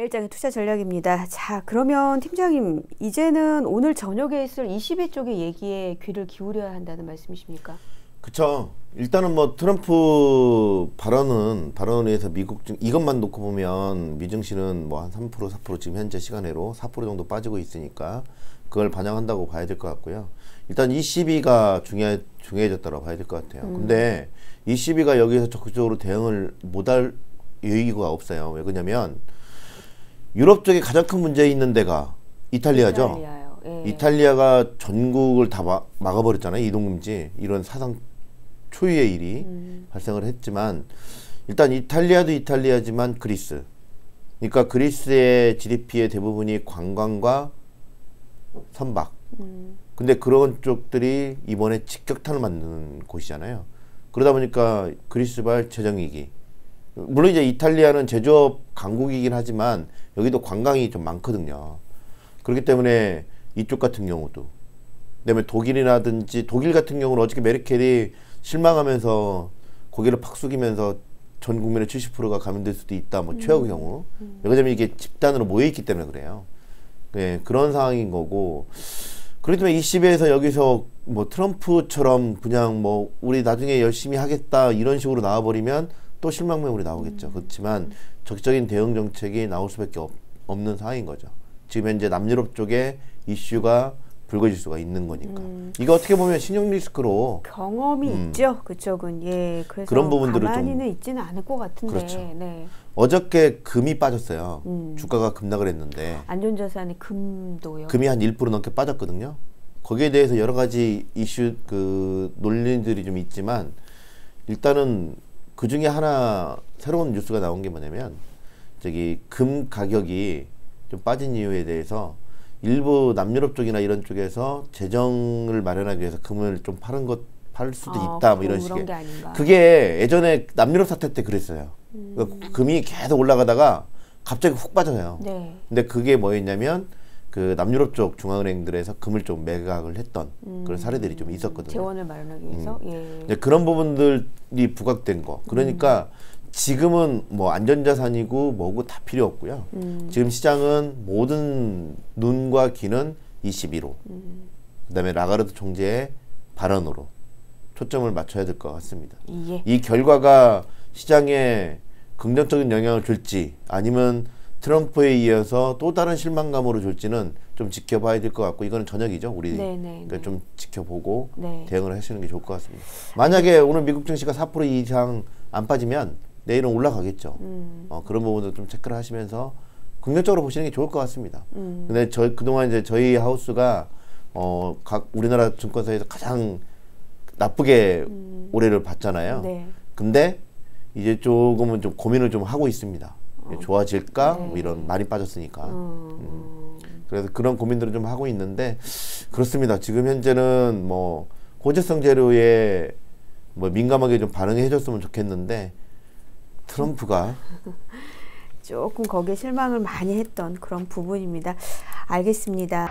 내일장의 투자 전략입니다. 자, 그러면 팀장님, 이제는 오늘 저녁에 있을 20일 쪽의 얘기에 귀를 기울여야 한다는 말씀이십니까? 그쵸. 일단은 뭐 트럼프 발언은 발언에 의해서 미국 증 이것만 놓고 보면 미증시는 뭐 한 3% 4% 지금 현재 시간으로 4% 정도 빠지고 있으니까 그걸 반영한다고 봐야 될 것 같고요. 일단 이 시비가 중요해 중요해졌다고 봐야 될 것 같아요. 음. 근데 이 시비가 여기서 적극적으로 대응을 못할 여유가 없어요. 왜 그러냐면 유럽 쪽에 가장 큰 문제 있는 데가 이탈리아죠. 예. 이탈리아가 전국을 다 마, 막아버렸잖아요. 이동금지 이런 사상 초유의 일이 음. 발생을 했지만 일단 이탈리아도 이탈리아지만 그리스. 그러니까 그리스의 GDP의 대부분이 관광과 선박. 음. 근데 그런 쪽들이 이번에 직격탄을 맞는 곳이잖아요. 그러다 보니까 그리스발 재정위기. 물론 이제 이탈리아는 제조업 강국이긴 하지만 여기도 관광이 좀 많거든요. 그렇기 때문에 이쪽 같은 경우도 그다음에 독일이라든지 독일 같은 경우는 어저께 메르켈이 실망하면서 고개를 팍 숙이면서 전 국민의 70%가 감염될 수도 있다. 뭐 최악의 경우. 왜냐면 이게 집단으로 모여 있기 때문에 그래요. 네, 그런 상황인 거고. 그렇기 때문에 이 시비에서 여기서 뭐 트럼프처럼 그냥 뭐 우리 나중에 열심히 하겠다 이런 식으로 나와버리면 또 실망 매물이 나오겠죠. 그렇지만 적극적인 대응 정책이 나올 수밖에 없, 없는 상황인 거죠. 지금 현재 남유럽 쪽에 이슈가 불거질 수가 있는 거니까. 이거 어떻게 보면 신용 리스크로 경험이 음. 있죠, 그쪽은. 예, 그래서 그런 부분들을 좀- 가만히는 있지는 않을 것 같은데. 그렇죠. 네. 어저께 금이 빠졌어요. 음. 주가가 급락을 했는데 안전자산의 금도요. 금이 한 1% 넘게 빠졌거든요. 거기에 대해서 여러 가지 이슈 그 논리들이 좀 있지만 일단은 그 중에 하나 새로운 뉴스가 나온 게 뭐냐면 저기 금 가격이 좀 빠진 이유에 대해서 일부 남유럽 쪽이나 이런 쪽에서 재정을 마련하기 위해서 금을 좀 파는 것 팔 수도 아, 있다 뭐 이런 식의. 그게 예전에 남유럽 사태 때 그랬어요. 음. 그러니까 금이 계속 올라가다가 갑자기 훅 빠져요. 네. 근데 그게 뭐였냐면 그 남유럽 쪽 중앙은행들에서 금을 좀 매각을 했던 그런 사례들이 좀 있었거든요. 음. 재원을 마련하기 위해서. 예. 근데 그런 부분들이 부각된 거. 그러니까 지금은 뭐 안전자산이고 뭐고 다 필요 없고요. 음. 지금 시장은 모든 눈과 귀는 21호. 음. 그다음에 라가르드 총재의 발언으로 초점을 맞춰야 될 것 같습니다. 예. 이 결과가 시장에 긍정적인 영향을 줄지 아니면 트럼프에 이어서 또 다른 실망감으로 줄지는 좀 지켜봐야 될 것 같고 이거는 저녁이죠 우리 네, 네, 그러니까 네. 좀 지켜보고 네. 대응을 하시는 게 좋을 것 같습니다. 만약에 오늘 미국 증시가 4% 이상 안 빠지면 내일은 올라가겠죠. 음. 어, 그런 부분도 좀 체크를 하시면서 긍정적으로 보시는 게 좋을 것 같습니다. 음. 근데 저 그동안 이제 저희 하우스가 어, 각 우리나라 증권사에서 가장 나쁘게 올해를 봤잖아요. 음. 네. 근데 이제 조금은 좀 고민을 좀 하고 있습니다. 좋아질까? 네. 뭐 이런 많이 빠졌으니까. 음. 그래서 그런 고민들을 좀 하고 있는데 그렇습니다. 지금 현재는 뭐 호재성 재료에 뭐 민감하게 좀 반응해 줬으면 좋겠는데 트럼프가 조금 거기에 실망을 많이 했던 그런 부분입니다. 알겠습니다.